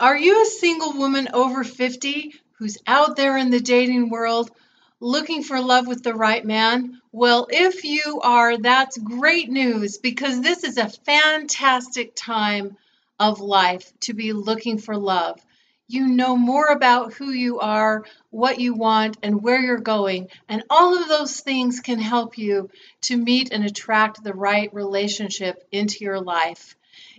are you a single woman over 50 who's out there in the dating world looking for love with the right man? Well, if you are, that's great news because this is a fantastic time of life to be looking for love. You know more about who you are, what you want, and where you're going. And all of those things can help you to meet and attract the right relationship into your life.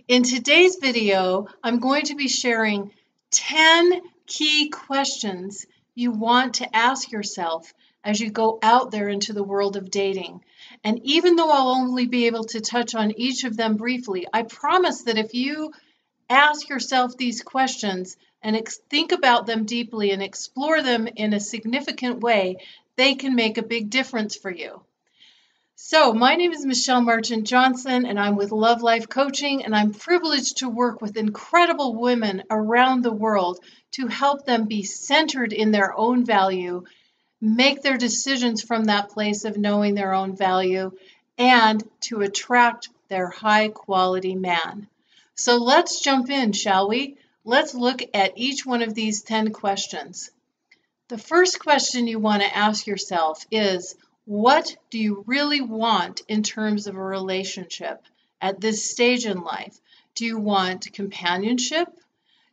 In today's video, I'm going to be sharing 10 key questions you want to ask yourself as you go out there into the world of dating. And even though I'll only be able to touch on each of them briefly, I promise that if you ask yourself these questions and think about them deeply and explore them in a significant way, they can make a big difference for you. So, my name is Michelle Marchant Johnson, and I'm with Love Life Coaching, and I'm privileged to work with incredible women around the world to help them be centered in their own value, make their decisions from that place of knowing their own value, and to attract their high quality man. So, let's jump in, shall we? Let's look at each one of these 10 questions. The first question you want to ask yourself is what do you really want in terms of a relationship at this stage in life? Do you want companionship?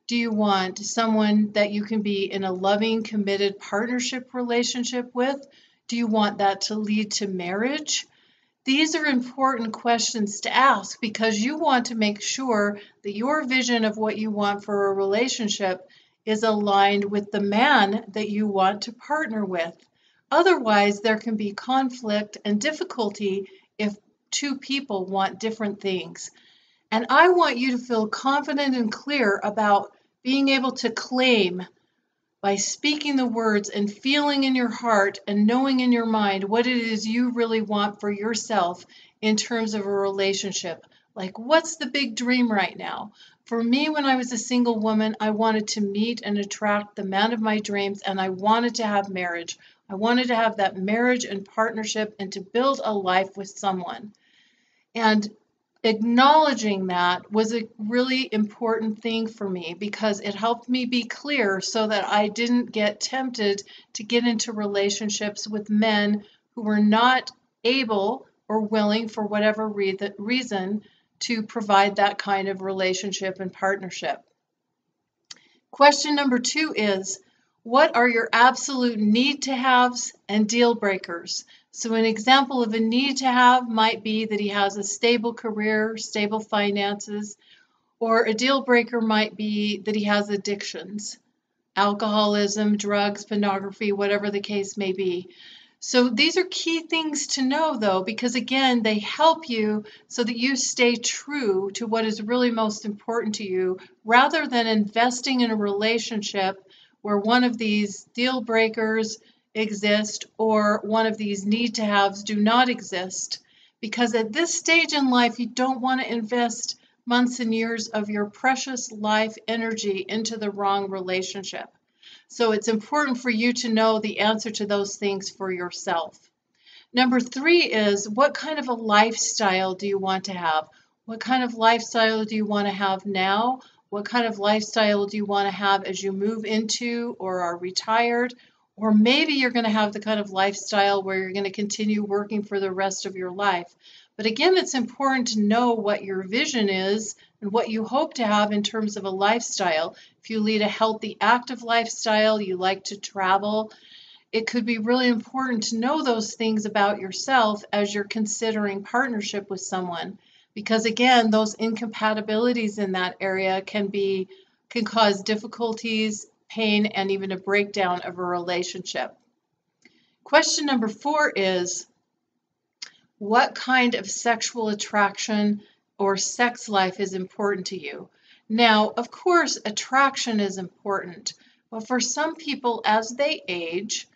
Do you want someone that you can be in a loving, committed partnership relationship with? Do you want that to lead to marriage? These are important questions to ask because you want to make sure that your vision of what you want for a relationship is aligned with the man that you want to partner with. Otherwise, there can be conflict and difficulty if two people want different things. And I want you to feel confident and clear about being able to claim by speaking the words and feeling in your heart and knowing in your mind what it is you really want for yourself in terms of a relationship. Like, what's the big dream right now? For me, when I was a single woman, I wanted to meet and attract the man of my dreams, and I wanted to have marriage. I wanted to have that marriage and partnership and to build a life with someone. And acknowledging that was a really important thing for me because it helped me be clear so that I didn't get tempted to get into relationships with men who were not able or willing, for whatever reason, to provide that kind of relationship and partnership. Question number two is what are your absolute need to haves and deal breakers? So, an example of a need to have might be that he has a stable career, stable finances, or a deal breaker might be that he has addictions, alcoholism, drugs, pornography, whatever the case may be. So, these are key things to know though, because again, they help you so that you stay true to what is really most important to you rather than investing in a relationship where one of these deal breakers exist or one of these need to haves do not exist. Because at this stage in life, you don't want to invest months and years of your precious life energy into the wrong relationship. So it's important for you to know the answer to those things for yourself. Number three is what kind of a lifestyle do you want to have? What kind of lifestyle do you want to have now? What kind of lifestyle do you want to have as you move into or are retired? Or maybe you're going to have the kind of lifestyle where you're going to continue working for the rest of your life. But again, it's important to know what your vision is and what you hope to have in terms of a lifestyle. If you lead a healthy, active lifestyle, you like to travel, it could be really important to know those things about yourself as you're considering partnership with someone because again those incompatibilities in that area can be can cause difficulties pain and even a breakdown of a relationship. Question number four is what kind of sexual attraction or sex life is important to you? Now of course attraction is important but for some people as they age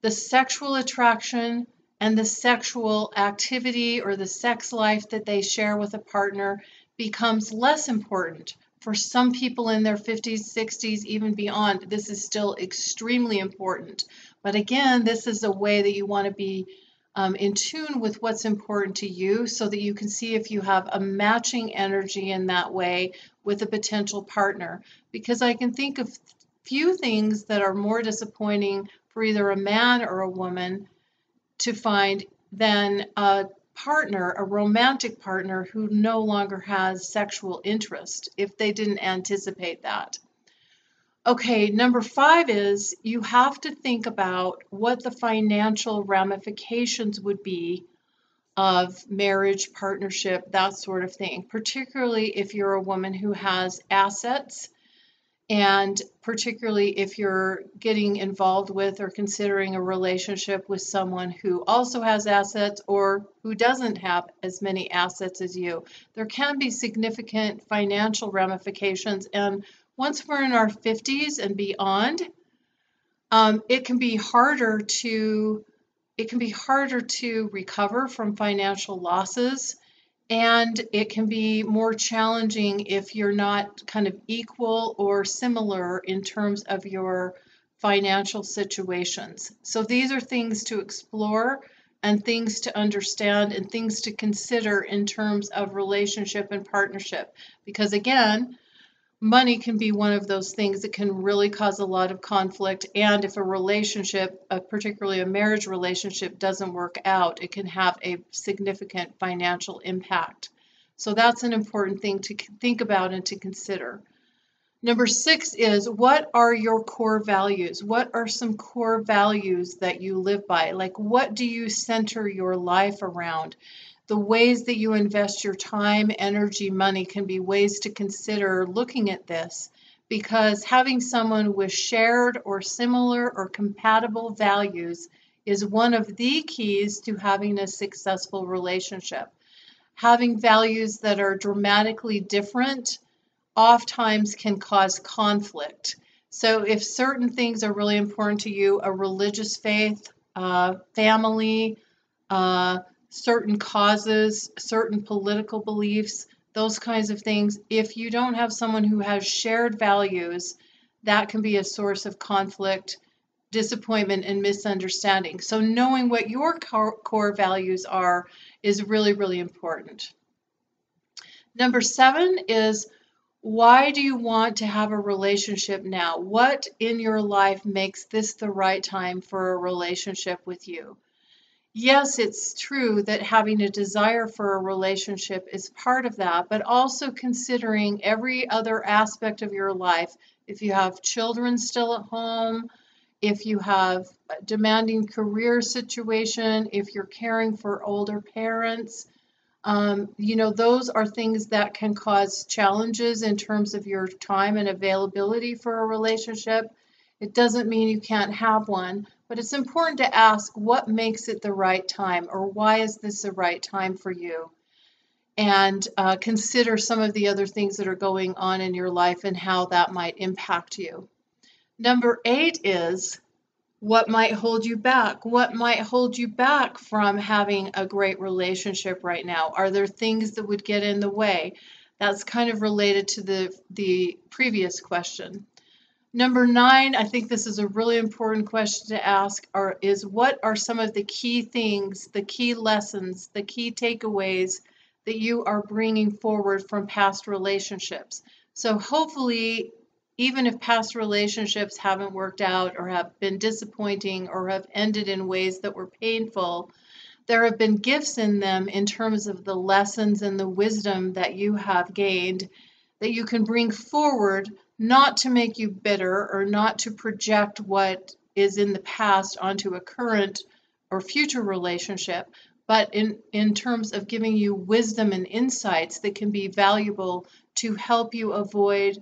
the sexual attraction and the sexual activity or the sex life that they share with a partner becomes less important. For some people in their 50s, 60s, even beyond, this is still extremely important. But again, this is a way that you want to be um, in tune with what's important to you so that you can see if you have a matching energy in that way with a potential partner. Because I can think of few things that are more disappointing for either a man or a woman to find than a partner, a romantic partner who no longer has sexual interest if they didn't anticipate that. Okay, number five is you have to think about what the financial ramifications would be of marriage, partnership, that sort of thing, particularly if you're a woman who has assets and particularly if you're getting involved with or considering a relationship with someone who also has assets or who doesn't have as many assets as you. There can be significant financial ramifications and once we're in our 50s and beyond, um, it can be harder to it can be harder to recover from financial losses and it can be more challenging if you're not kind of equal or similar in terms of your financial situations. So these are things to explore and things to understand and things to consider in terms of relationship and partnership because again money can be one of those things that can really cause a lot of conflict. And if a relationship, uh, particularly a marriage relationship, doesn't work out, it can have a significant financial impact. So that's an important thing to think about and to consider. Number six is what are your core values? What are some core values that you live by? Like, what do you center your life around? The ways that you invest your time, energy, money can be ways to consider looking at this because having someone with shared or similar or compatible values is one of the keys to having a successful relationship. Having values that are dramatically different oftentimes can cause conflict. So, if certain things are really important to you, a religious faith, uh, family, uh, certain causes, certain political beliefs, those kinds of things. If you don't have someone who has shared values, that can be a source of conflict, disappointment, and misunderstanding. So, knowing what your core values are is really, really important. Number seven is why do you want to have a relationship now? What in your life makes this the right time for a relationship with you? Yes, it's true that having a desire for a relationship is part of that, but also considering every other aspect of your life. If you have children still at home, if you have a demanding career situation, if you're caring for older parents, um, you know, those are things that can cause challenges in terms of your time and availability for a relationship. It doesn't mean you can't have one, but it's important to ask what makes it the right time or why is this the right time for you? And uh, consider some of the other things that are going on in your life and how that might impact you. Number eight is what might hold you back? What might hold you back from having a great relationship right now? Are there things that would get in the way? That's kind of related to the, the previous question. Number nine, I think this is a really important question to ask, are, is what are some of the key things, the key lessons, the key takeaways that you are bringing forward from past relationships? So hopefully, even if past relationships haven't worked out or have been disappointing or have ended in ways that were painful, there have been gifts in them in terms of the lessons and the wisdom that you have gained that you can bring forward not to make you bitter or not to project what is in the past onto a current or future relationship, but in, in terms of giving you wisdom and insights that can be valuable to help you avoid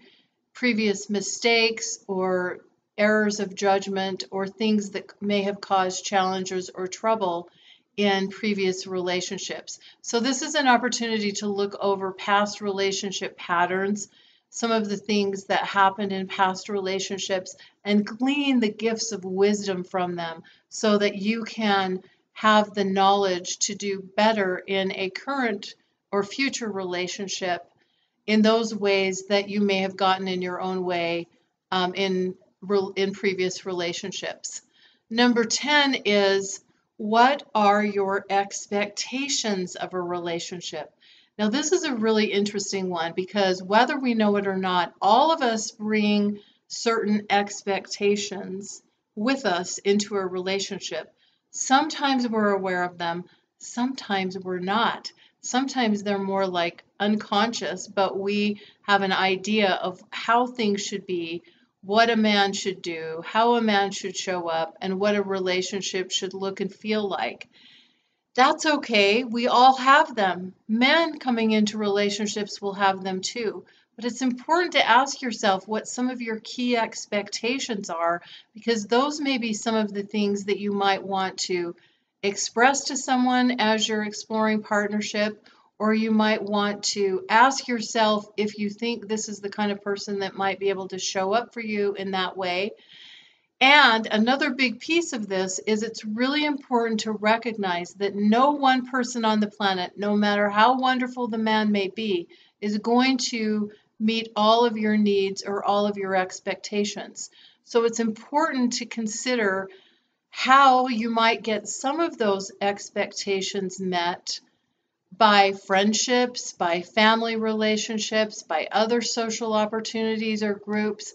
previous mistakes or errors of judgment or things that may have caused challenges or trouble in previous relationships. So, this is an opportunity to look over past relationship patterns some of the things that happened in past relationships and glean the gifts of wisdom from them so that you can have the knowledge to do better in a current or future relationship in those ways that you may have gotten in your own way um, in in previous relationships. Number 10 is What are your expectations of a relationship? Now, this is a really interesting one because whether we know it or not, all of us bring certain expectations with us into a relationship. Sometimes we're aware of them, sometimes we're not. Sometimes they're more like unconscious, but we have an idea of how things should be, what a man should do, how a man should show up, and what a relationship should look and feel like. That's okay. We all have them. Men coming into relationships will have them too. But it's important to ask yourself what some of your key expectations are because those may be some of the things that you might want to express to someone as you're exploring partnership, or you might want to ask yourself if you think this is the kind of person that might be able to show up for you in that way. And another big piece of this is it's really important to recognize that no one person on the planet, no matter how wonderful the man may be, is going to meet all of your needs or all of your expectations. So it's important to consider how you might get some of those expectations met by friendships, by family relationships, by other social opportunities or groups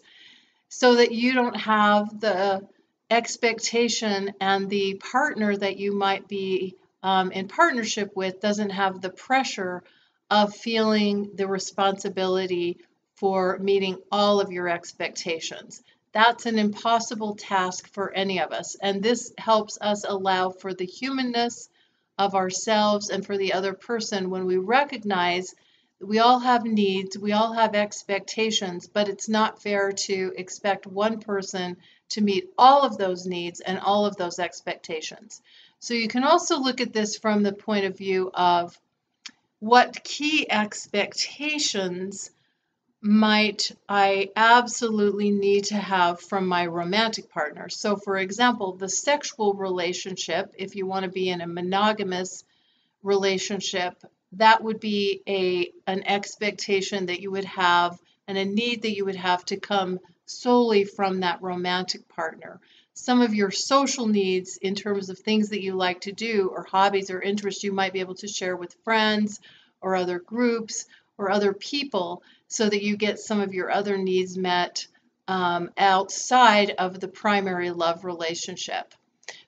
so that you don't have the expectation and the partner that you might be um, in partnership with doesn't have the pressure of feeling the responsibility for meeting all of your expectations. That's an impossible task for any of us. And this helps us allow for the humanness of ourselves and for the other person when we recognize we all have needs, we all have expectations, but it's not fair to expect one person to meet all of those needs and all of those expectations. So you can also look at this from the point of view of what key expectations might I absolutely need to have from my romantic partner. So, for example, the sexual relationship, if you want to be in a monogamous relationship, that would be a an expectation that you would have and a need that you would have to come solely from that romantic partner. Some of your social needs in terms of things that you like to do or hobbies or interests you might be able to share with friends or other groups or other people so that you get some of your other needs met um, outside of the primary love relationship.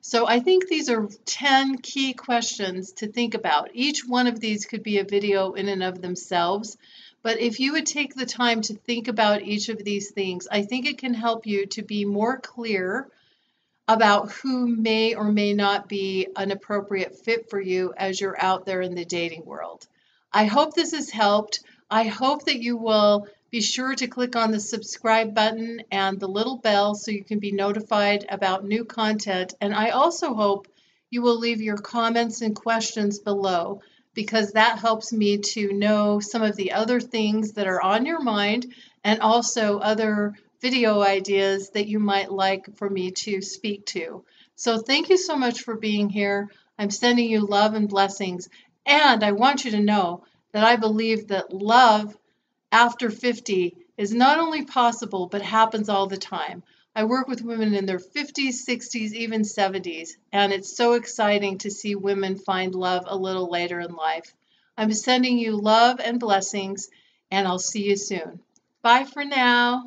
So I think these are 10 key questions to think about. Each one of these could be a video in and of themselves. But if you would take the time to think about each of these things, I think it can help you to be more clear about who may or may not be an appropriate fit for you as you're out there in the dating world. I hope this has helped. I hope that you will be sure to click on the subscribe button and the little bell so you can be notified about new content. And I also hope you will leave your comments and questions below because that helps me to know some of the other things that are on your mind and also other video ideas that you might like for me to speak to. So thank you so much for being here. I'm sending you love and blessings. And I want you to know that I believe that love after 50 is not only possible, but happens all the time. I work with women in their 50s, 60s, even 70s, and it's so exciting to see women find love a little later in life. I'm sending you love and blessings, and I'll see you soon. Bye for now.